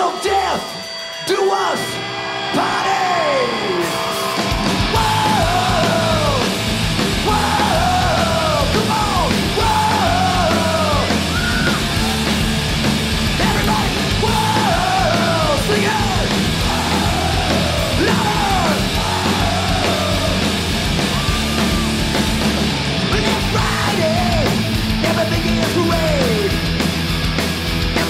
till death. Do us party.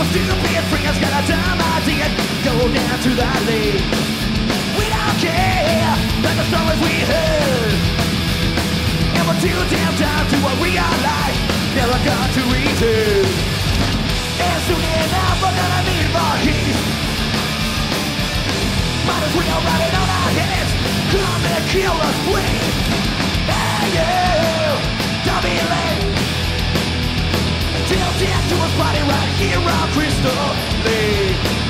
My stupid friends got a Go down to the lake We don't care about the stories we heard. And we're too damn down to what we are like. Never got to return. And soon enough we're gonna need more heat. Might as well ride it on our heads. Come and kill us please. Hey you, don't be late. Till death to us body right here on Crystal Lake.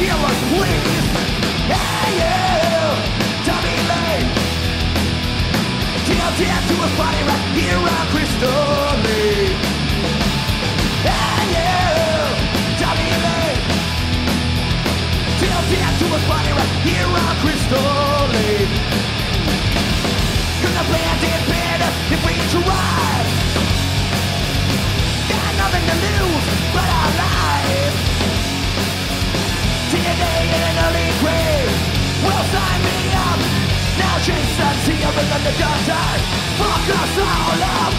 kill us, please. Hey, you, Tommy to body right here on Crystal Lake. Hey, you, Tommy to body right here on Crystal In the side. Fuck us all up.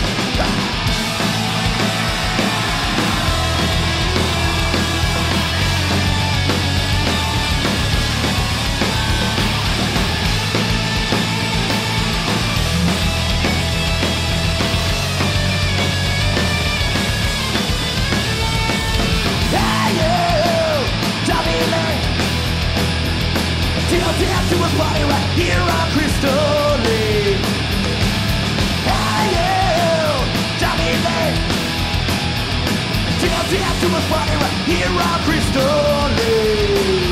You, death to us body right here till death to us, fire, here I crystal.